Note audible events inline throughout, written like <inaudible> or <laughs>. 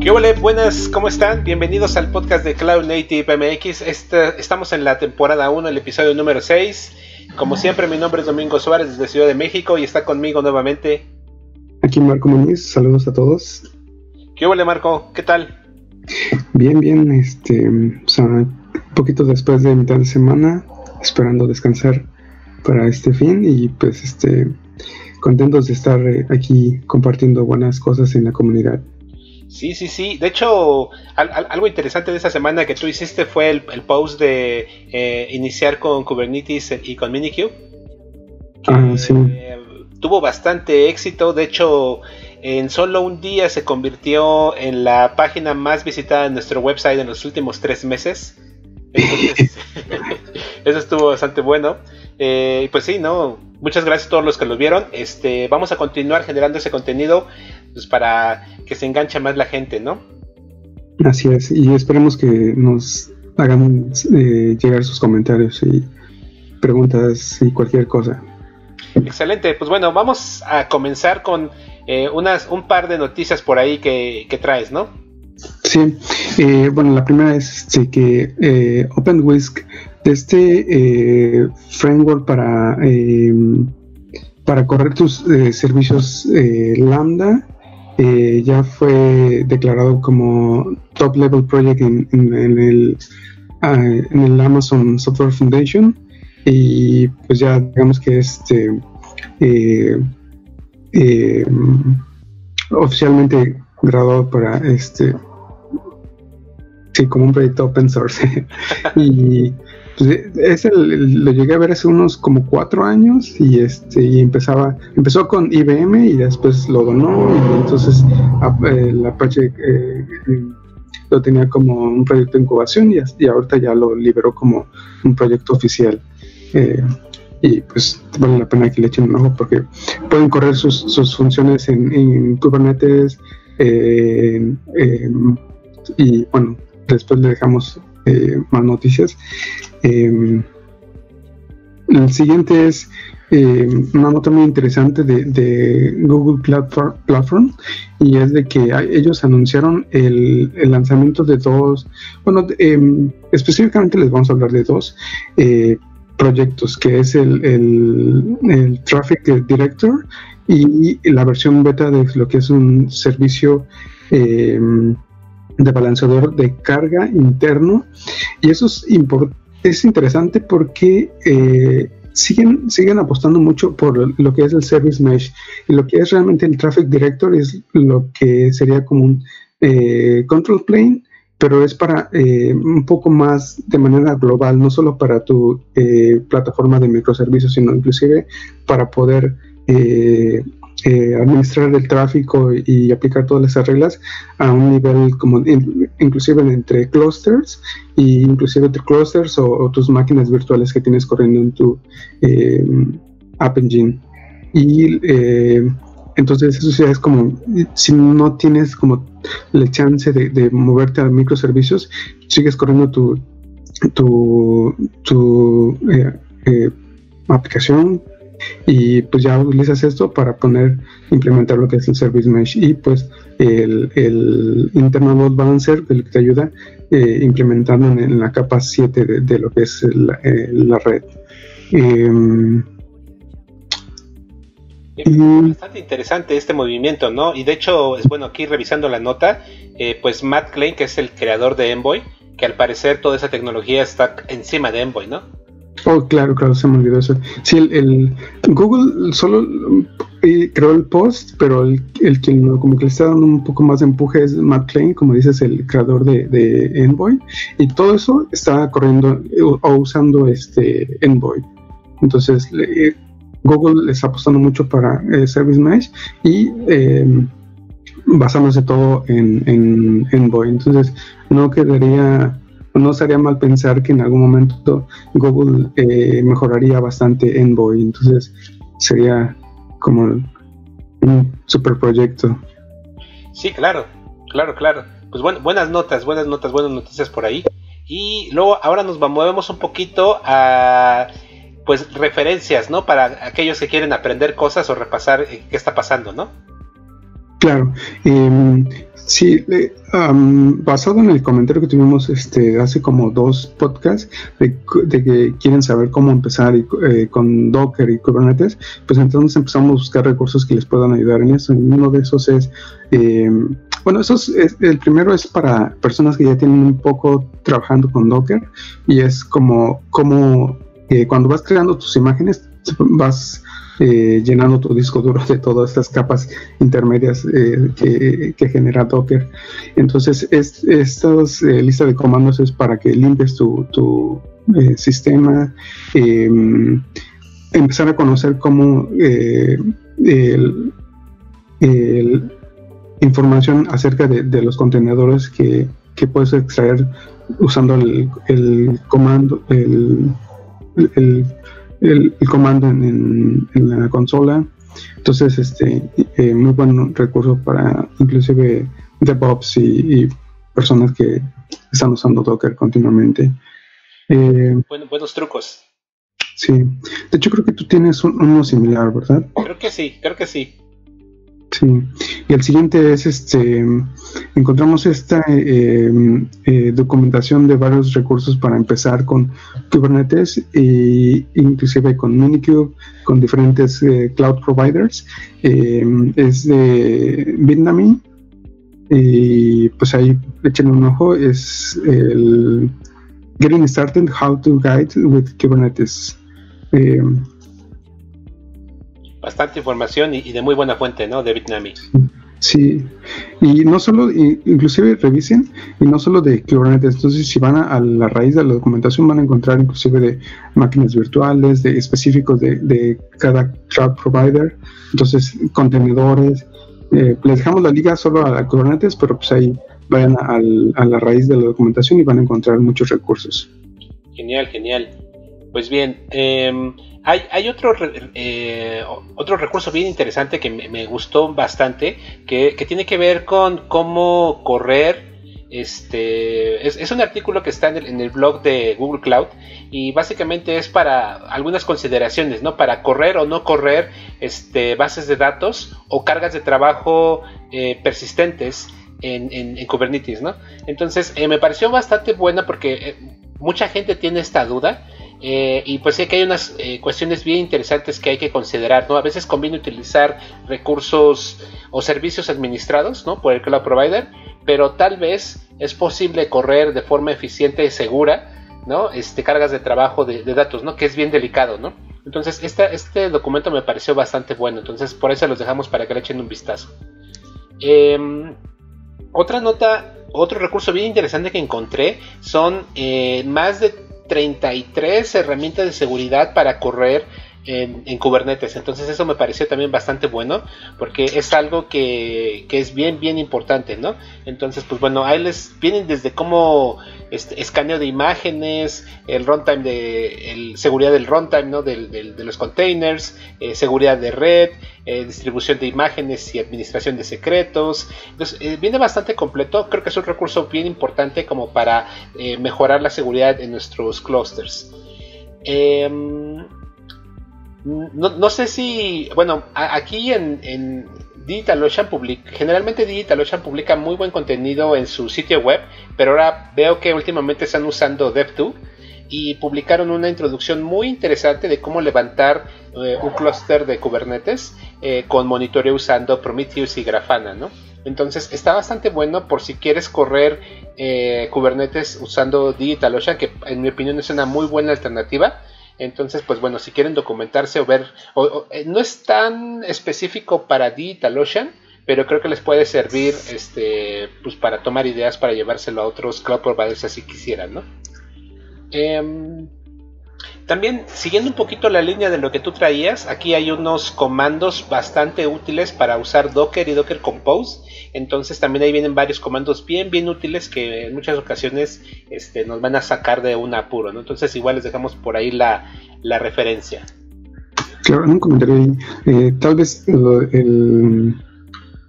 ¿Qué hola? Buenas, ¿cómo están? Bienvenidos al podcast de Cloud Native MX. Este, estamos en la temporada 1, el episodio número 6. Como siempre, mi nombre es Domingo Suárez desde Ciudad de México y está conmigo nuevamente. Aquí Marco Muniz, saludos a todos. ¿Qué hola Marco? ¿Qué tal? Bien, bien, este, o sea, un poquito después de mitad de semana, esperando descansar para este fin y pues este, contentos de estar eh, aquí compartiendo buenas cosas en la comunidad. Sí, sí, sí. De hecho, algo interesante de esta semana que tú hiciste fue el, post de eh, iniciar con Kubernetes y con Minikube. ah, sí. Eh, tuvo bastante éxito. De hecho, en solo un día se convirtió en la página más visitada en nuestro website en los últimos tres meses. <laughs> <laughs> eso estuvo bastante bueno. Eh, pues sí, ¿no? Muchas gracias a todos los que lo vieron. Este, vamos a continuar generando ese contenido pues, para que se enganche más la gente, ¿no? Así es, y esperemos que nos hagan eh, llegar sus comentarios y preguntas y cualquier cosa. Excelente, pues bueno, vamos a comenzar con eh, unas, un par de noticias por ahí que, traes, ¿no? Sí, eh, bueno, la primera es que eh, OpenWhisk, este framework para, para correr tus servicios Lambda, ya fue declarado como top level project en, el, ah, en el Amazon Software Foundation. Y pues ya digamos que este eh, eh, oficialmente graduado para este sí como un proyecto open source. <laughs> Y ese lo llegué a ver hace unos como cuatro años y este y empezaba empezó con IBM y después lo donó y entonces el Apache eh, lo tenía como un proyecto de incubación y, ahorita ya lo liberó como un proyecto oficial eh, y pues vale la pena que le echen un ojo porque pueden correr sus, sus funciones en, Kubernetes y bueno, después le dejamos eh, más noticias. Em, el siguiente es eh, una nota muy interesante de, Google Platform, y es de que ellos anunciaron el, lanzamiento de dos, bueno, em, específicamente les vamos a hablar de dos, eh, proyectos, que es el, Traffic Director y la versión beta de lo que es un servicio de balanceador de carga interno. Y eso es, es interesante porque eh, siguen, siguen apostando mucho por lo que es el Service Mesh. Y lo que es realmente el Traffic Director es lo que sería como un eh, control plane pero es para eh, un poco más de manera global, no solo para tu eh, plataforma de microservicios, sino inclusive para poder eh, administrar el tráfico y aplicar todas esas reglas a un nivel como inclusive entre clusters y inclusive entre clusters o, tus máquinas virtuales que tienes corriendo en tu App Engine. Y entonces eso sí es como, si no tienes como la chance de, moverte a microservicios, sigues corriendo tu, tu, tu eh, eh, aplicación y pues ya utilizas esto para poner, implementar lo que es el Service Mesh y pues el, el Internal Load Balancer, el que te ayuda eh, implementando en, la capa 7 de, lo que es la, la red. Em, Bastante interesante este movimiento, ¿no? Y de hecho, es bueno, aquí revisando la nota, eh, pues Matt Klein, que es el creador de Envoy, que al parecer toda esa tecnología está encima de Envoy, ¿no? Oh, claro, claro, se me olvidó eso. Sí, el, Google solo eh, creó el post, pero el, el quien como que le está dando un poco más de empuje es Matt Klein, como dices, el creador de, Envoy, y todo eso está corriendo o usando este Envoy. Entonces, Google está apostando mucho para eh, Service Mesh y eh, basándose todo en Envoy. Entonces, no quedaría, no sería mal pensar que en algún momento Google eh, mejoraría bastante Envoy. Entonces, sería como un super proyecto. Sí, claro, claro, claro. Pues bueno, buenas notas, buenas notas, buenas noticias por ahí. Y luego ahora nos movemos un poquito a pues referencias, ¿no? Para aquellos que quieren aprender cosas o repasar eh, qué está pasando, ¿no? Claro. Eh, Sí, basado en el comentario que tuvimos este, hace como dos podcasts de, que quieren saber cómo empezar eh, con Docker y Kubernetes, pues entonces empezamos a buscar recursos que les puedan ayudar en eso. Y uno de esos es, em, bueno, eso es, el primero es para personas que ya tienen un poco trabajando con Docker y es como, como eh, cuando vas creando tus imágenes, vas eh, llenando tu disco duro de todas estas capas intermedias eh, que, genera Docker. Entonces, es, esta eh, lista de comandos es para que limpies tu, sistema, em, empezar a conocer cómo información acerca de, los contenedores que, puedes extraer usando el, comando, el, el, comando en, la consola. Entonces, este, eh, muy buen recurso para inclusive DevOps y, personas que están usando Docker continuamente. Eh, buenos trucos. Sí, de hecho creo que tú tienes uno similar, ¿verdad? Creo que sí, creo que sí. Sí, y el siguiente es este, encontramos esta eh, eh, documentación de varios recursos para empezar con Kubernetes e inclusive con Minikube, con diferentes eh, cloud providers. es de Bitnami. Y pues ahí echen un ojo, es el Getting Started How to Guide with Kubernetes bastante información y, de muy buena fuente, ¿no? De Bitnami. Sí, y no solo, inclusive revisen, y no solo de Kubernetes, entonces si van a, la raíz de la documentación van a encontrar inclusive de máquinas virtuales, de específicos de, cada cloud provider, entonces contenedores, eh, les dejamos la liga solo a Kubernetes, pero pues ahí vayan a la raíz de la documentación y van a encontrar muchos recursos. Genial, genial. Pues bien, eh, hay, otro, eh, otro recurso bien interesante que me, gustó bastante, que, tiene que ver con cómo correr. Este es, un artículo que está en el, blog de Google Cloud y básicamente es para algunas consideraciones, ¿no? Para correr o no correr este, bases de datos o cargas de trabajo eh, persistentes en, Kubernetes, ¿no? Entonces eh, me pareció bastante buena porque mucha gente tiene esta duda eh, y pues sí que hay unas eh, cuestiones bien interesantes que hay que considerar, ¿no? A veces conviene utilizar recursos o servicios administrados, ¿no? Por el cloud provider, pero tal vez es posible correr de forma eficiente y segura, ¿no? Este, cargas de trabajo de, datos, ¿no? Que es bien delicado, ¿no? Entonces, este documento me pareció bastante bueno, entonces por eso los dejamos para que le echen un vistazo. Em, otra nota, otro recurso bien interesante que encontré son eh, más de 33 herramientas de seguridad para correr en, Kubernetes. Entonces eso me pareció también bastante bueno porque es algo que, es bien, bien importante, ¿no? Entonces, pues bueno, ahí les vienen desde cómo este, escaneo de imágenes, el runtime de seguridad del runtime, ¿no? de los containers, eh, seguridad de red, eh, distribución de imágenes y administración de secretos. Entonces, eh, viene bastante completo. Creo que es un recurso bien importante como para mejorar la seguridad en nuestros clusters. Em, no, sé si, bueno, aquí en, en DigitalOcean publica, generalmente DigitalOcean publica muy buen contenido en su sitio web, pero ahora veo que últimamente están usando DevTube y publicaron una introducción muy interesante de cómo levantar eh, un clúster de Kubernetes eh, con monitoreo usando Prometheus y Grafana, ¿no? Entonces está bastante bueno por si quieres correr eh, Kubernetes usando DigitalOcean, que en mi opinión es una muy buena alternativa. Entonces, pues bueno, si quieren documentarse o ver, eh, no es tan específico para DigitalOcean, pero creo que les puede servir este, pues para tomar ideas para llevárselo a otros cloud providers si quisieran, ¿no? Em, también, siguiendo un poquito la línea de lo que tú traías, aquí hay unos comandos bastante útiles para usar Docker y Docker Compose. Entonces también ahí vienen varios comandos bien, bien útiles que en muchas ocasiones este, nos van a sacar de un apuro, ¿no? Entonces igual les dejamos por ahí la, referencia. Claro, un comentario ahí. Eh, tal vez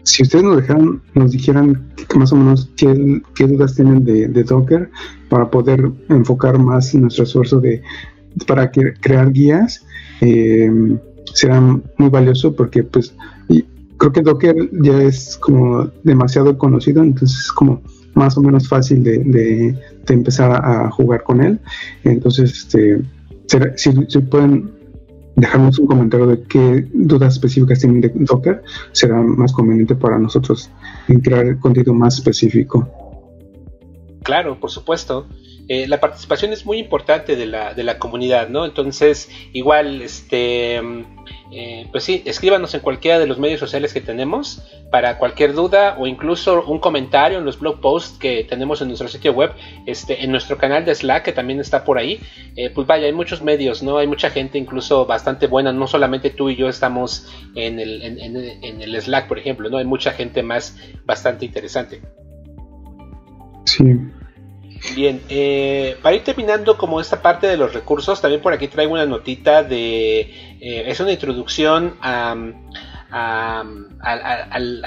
si ustedes nos dejaran, nos dijeran más o menos qué, dudas tienen de, Docker para poder enfocar más nuestro esfuerzo de para crear guías, eh, será muy valioso porque pues creo que Docker ya es como demasiado conocido, entonces es como más o menos fácil de, de, empezar a, jugar con él. Entonces, este, si, si, pueden dejarnos un comentario de qué dudas específicas tienen de Docker, será más conveniente para nosotros en crear contenido más específico. Claro, por supuesto. Eh, la participación es muy importante de la, de la comunidad, ¿no? Entonces, igual, este, eh, pues sí, escríbanos en cualquiera de los medios sociales que tenemos para cualquier duda o incluso un comentario en los blog posts que tenemos en nuestro sitio web, este, en nuestro canal de Slack que también está por ahí. Eh, pues vaya, hay muchos medios, ¿no? Hay mucha gente incluso bastante buena, no solamente tú y yo estamos en el, en el Slack, por ejemplo, ¿no? Hay mucha gente más bastante interesante. Sí. Bien, eh, para ir terminando como esta parte de los recursos, también por aquí traigo una notita de... Eh, es una introducción a,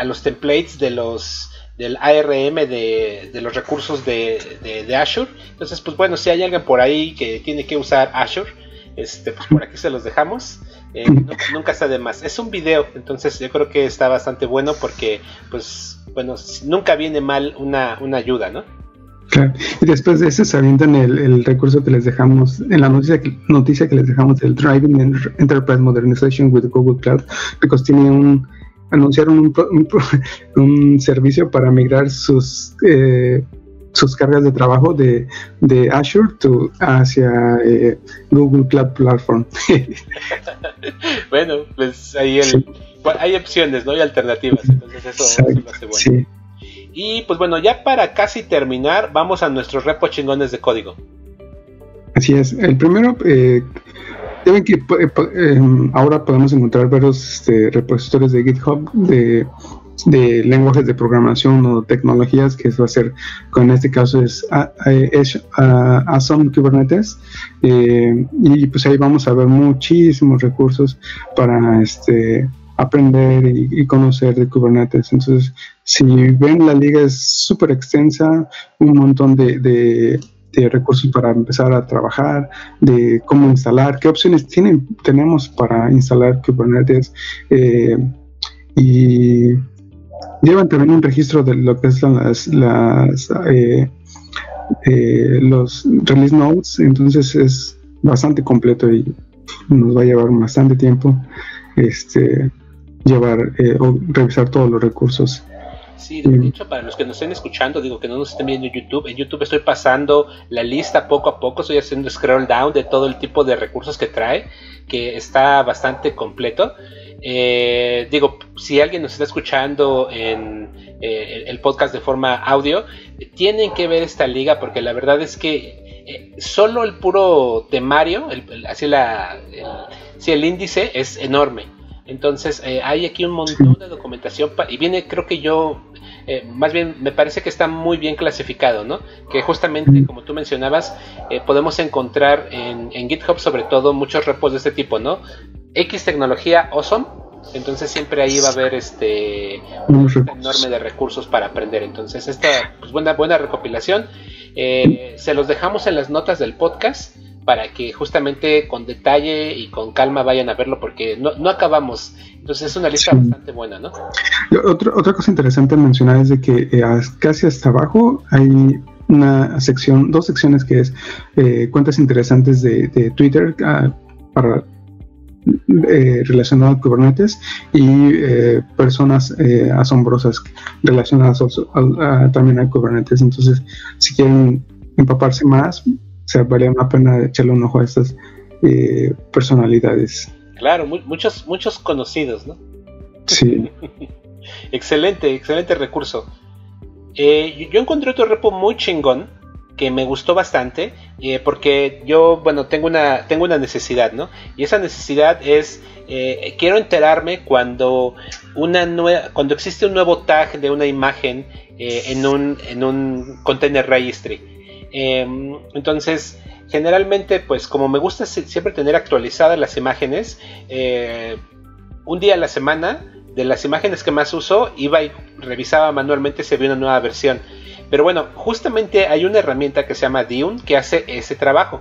los templates de los del ARM de, los recursos de, Azure. Entonces, pues bueno, si hay alguien por ahí que tiene que usar Azure, este, pues por aquí se los dejamos. Eh, nunca está de más. Es un video, entonces yo creo que está bastante bueno porque, pues, bueno, nunca viene mal una, una ayuda, ¿no? Claro. Y después de eso se avientan el, recurso que les dejamos, en la noticia que, noticia que les dejamos, el Driving Enterprise Modernization with Google Cloud, porque tiene un, anunciaron un, <laughs> un, servicio para migrar sus eh, sus cargas de trabajo de, de Azure to, hacia eh, Google Cloud Platform. <laughs> bueno, pues ahí hay opciones, ¿no? Hay alternativas, entonces eso, lo hace bueno. Sí. Y pues bueno, ya para casi terminar, vamos a nuestros repos chingones de código. Así es. El primero, eh, deben que eh, em, ahora podemos encontrar varios este, repositorios de GitHub de, lenguajes de programación o tecnologías, que eso va a ser, con este caso es, es Asm Kubernetes. Eh, y pues ahí vamos a ver muchísimos recursos para este aprender y, conocer de Kubernetes. Entonces, si ven, la liga es súper extensa, un montón de, recursos para empezar a trabajar, de cómo instalar, qué opciones tienen, tenemos para instalar Kubernetes. Eh, y llevan también un registro de lo que son las, las eh, eh, los release notes, entonces es bastante completo y nos va a llevar bastante tiempo. Este, llevar eh, o revisar todos los recursos. Sí, de hecho, para los que nos estén escuchando, digo que no nos estén viendo en YouTube, en YouTube estoy pasando la lista poco a poco, estoy haciendo scroll down de todo el tipo de recursos que trae, que está bastante completo. Eh, digo, si alguien nos está escuchando en eh, el podcast de forma audio, tienen que ver esta liga porque la verdad es que solo el puro temario, así la, el, el índice es enorme. Entonces eh, hay aquí un montón de documentación y viene, creo que yo, eh, más bien me parece que está muy bien clasificado, ¿no? Que justamente, como tú mencionabas, eh, podemos encontrar en, GitHub sobre todo muchos repos de este tipo, ¿no? X tecnología awesome, entonces siempre ahí va a haber este un enorme de recursos para aprender. Entonces esta pues, buena buena recopilación se los dejamos en las notas del podcast para que justamente con detalle y con calma vayan a verlo porque no, no acabamos. Entonces es una lista bastante buena, ¿no? Otra, otra cosa interesante mencionar es de que eh, casi hasta abajo hay una sección, dos secciones que es eh, cuentas interesantes de, de Twitter uh, para eh, relacionadas a Kubernetes y eh, personas asombrosas relacionadas también a Kubernetes. Entonces, si quieren empaparse más, sea, valía la pena echarle un ojo a estas eh, personalidades. Claro, muchos, muchos conocidos, ¿no? Sí. <laughs> excelente, excelente recurso. Eh, yo encontré otro repo muy chingón que me gustó bastante eh, porque yo, bueno, tengo una, tengo una necesidad, ¿no? Y esa necesidad es, quiero enterarme cuando, una cuando existe un nuevo tag de una imagen en, un, en un container registry. Em, entonces, generalmente, pues como me gusta siempre tener actualizadas las imágenes, eh, un día a la semana, de las imágenes que más uso, iba y revisaba manualmente si había una nueva versión. Pero bueno, justamente hay una herramienta que se llama Dune que hace ese trabajo.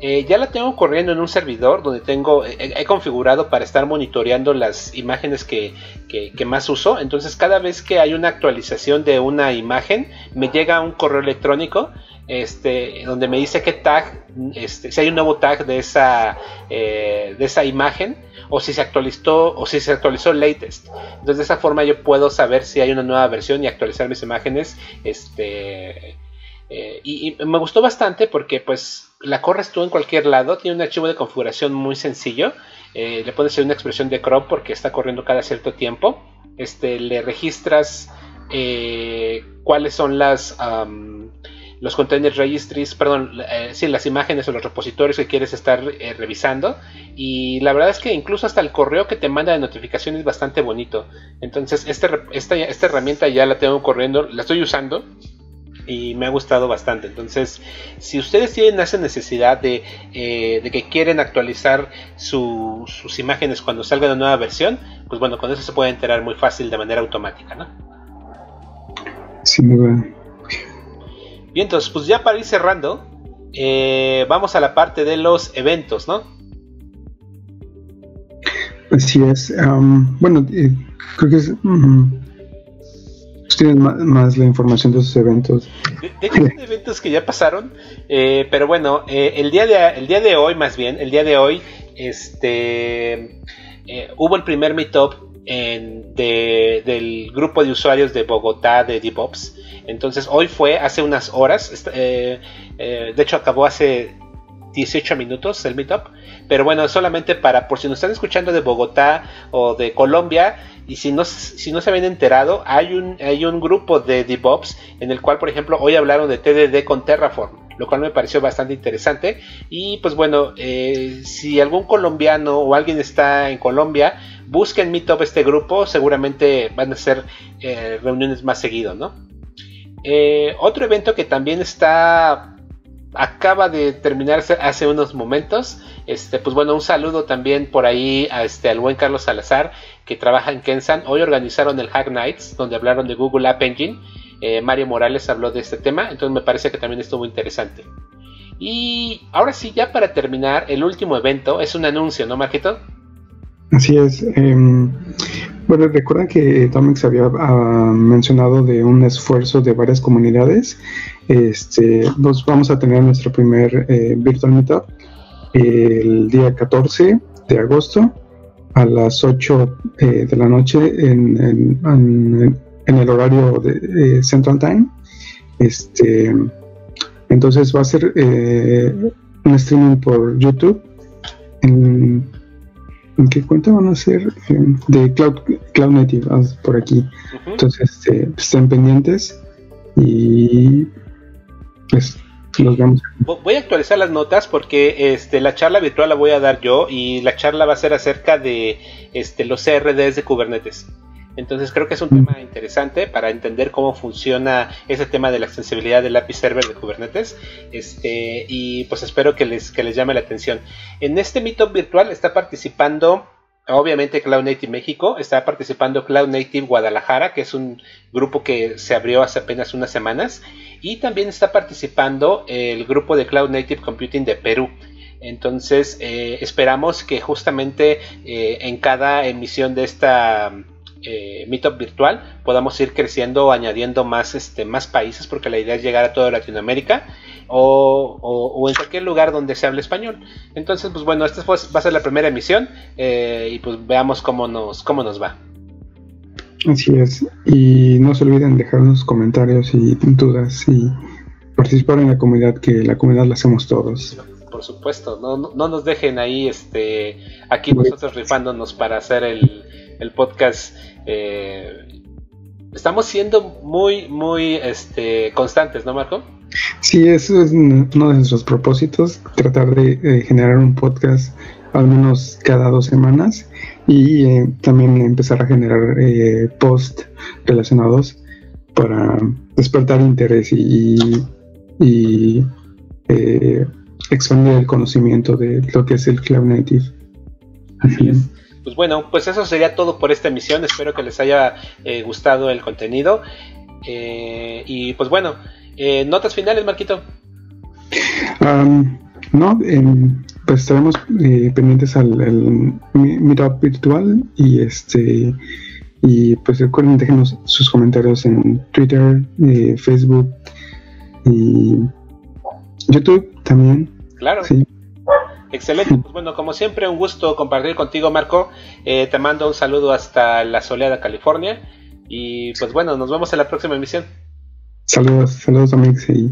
Eh, ya la tengo corriendo en un servidor donde tengo, he configurado para estar monitoreando las imágenes que, más uso. Entonces cada vez que hay una actualización de una imagen, me llega un correo electrónico este, donde me dice qué tag, este, si hay un nuevo tag de esa, eh, de esa imagen o si se actualizó o si se actualizó latest. Entonces de esa forma yo puedo saber si hay una nueva versión y actualizar mis imágenes este, eh, y, me gustó bastante porque pues la corres tú en cualquier lado, tiene un archivo de configuración muy sencillo, eh, le pones una expresión de crop porque está corriendo cada cierto tiempo, este, le registras eh, cuáles son las... los container registries, perdón, sí, las imágenes o los repositorios que quieres estar revisando. Y la verdad es que incluso hasta el correo que te manda de notificación es bastante bonito. Entonces, este, esta, esta herramienta ya la tengo corriendo, la estoy usando y me ha gustado bastante. Entonces, si ustedes tienen esa necesidad de, eh, que quieren actualizar sus imágenes cuando salga una nueva versión, pues bueno, con eso se puede enterar muy fácil de manera automática, ¿no? Sí, muy bien. Bien, entonces, pues ya para ir cerrando, eh, vamos a la parte de los eventos, ¿no? Así es. bueno, eh, creo que es tienen más, la información de esos eventos. De, hecho, son eventos que ya pasaron, eh, pero bueno, el, día de, el día de hoy, más bien, el día de hoy, este, hubo el primer meetup en, del grupo de usuarios de Bogotá de DevOps. Entonces, hoy fue hace unas horas, de hecho, acabó hace 18 minutos el meetup. Pero bueno, solamente para, por si nos están escuchando de Bogotá o de Colombia, y si no, si no se habían enterado, hay un, hay un grupo de DevOps en el cual, por ejemplo, hoy hablaron de TDD con Terraform, lo cual me pareció bastante interesante. Y pues bueno, eh, si algún colombiano o alguien está en Colombia, busquen Meetup este grupo, seguramente van a ser eh, reuniones más seguido, ¿no? Eh, otro evento que también está acaba de terminarse hace unos momentos. Este, pues bueno, un saludo también por ahí a este, al buen Carlos Salazar, que trabaja en Kensan. Hoy organizaron el Hack Nights, donde hablaron de Google App Engine. Eh, Mario Morales habló de este tema, entonces me parece que también estuvo interesante. Y ahora sí, ya para terminar, el último evento es un anuncio, ¿no, Marquito? Así es. Em, bueno, recuerdan que Tomix había ah, mencionado de un esfuerzo de varias comunidades este, nos vamos a tener nuestro primer eh, Virtual Meetup el día 14 de agosto a las 8 eh, de la noche en, el horario de eh, Central Time. Este, entonces va a ser un streaming por YouTube. ¿En, qué cuenta van a ser? de Cloud, Cloud Native, por aquí. Entonces este, estén pendientes y pues Voy a actualizar las notas porque este, la charla virtual la voy a dar yo y la charla va a ser acerca de este, los CRDs de Kubernetes. Entonces creo que es un mm. tema interesante para entender cómo funciona ese tema de la extensibilidad del API Server de Kubernetes. Este, y pues espero que les, que les llame la atención. En este meetup virtual está participando obviamente Cloud Native México, está participando Cloud Native Guadalajara, que es un grupo que se abrió hace apenas unas semanas, y también está participando el grupo de Cloud Native Computing de Perú. Entonces eh, esperamos que justamente eh, en cada emisión de esta eh, Meetup virtual podamos ir creciendo o añadiendo más, este, más países porque la idea es llegar a toda Latinoamérica o, en cualquier lugar donde se hable español. Entonces, pues bueno, esta va a ser la primera emisión eh, y pues veamos cómo nos, cómo nos va. Así es. Y no se olviden dejarnos comentarios y dudas y participar en la comunidad, que la comunidad la hacemos todos. Por supuesto, no, no, nos dejen ahí este aquí nosotros rifándonos para hacer el, el podcast eh, estamos siendo muy, muy este, constantes, ¿no, Marco? Sí, eso es uno de nuestros propósitos, tratar de generar un podcast al menos cada dos semanas y eh, también empezar a generar eh, posts relacionados para despertar interés y, y expandir el conocimiento de lo que es el Cloud Native. Así es. Pues bueno, pues eso sería todo por esta emisión. Espero que les haya eh, gustado el contenido. Eh, y pues bueno, eh, notas finales, Marquito. no, pues estaremos eh, pendientes al, meetup virtual y este y pues recuerden déjenos sus comentarios en Twitter, Facebook y YouTube también. Claro. Sí. Excelente, pues bueno, como siempre, un gusto compartir contigo, Marco. Eh, te mando un saludo hasta la soleada California. Y pues bueno, nos vemos en la próxima emisión. Saludos, saludos amigos y